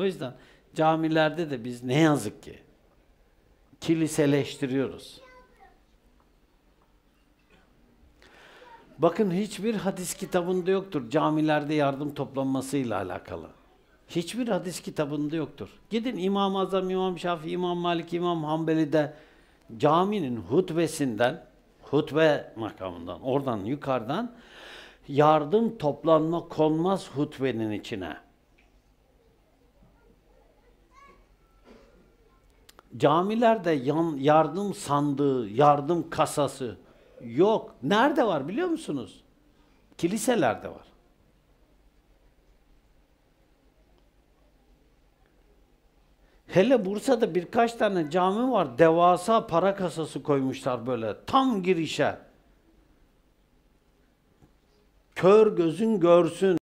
O yüzden camilerde de biz ne yazık ki kiliseleştiriyoruz. Bakın hiçbir hadis kitabında yoktur camilerde yardım toplanmasıyla alakalı. Hiçbir hadis kitabında yoktur. Gidin İmam-ı Azam, İmam Şafii, İmam Malik, İmam Hanbeli'de caminin hutbesinden, hutbe makamından, oradan yukarıdan yardım toplanma konmaz hutbenin içine. Camilerde yan, yardım sandığı, yardım kasası yok. Nerede var biliyor musunuz? Kiliselerde var. Hele Bursa'da birkaç tane cami var. Devasa para kasası koymuşlar böyle tam girişe. Kör gözün görsün.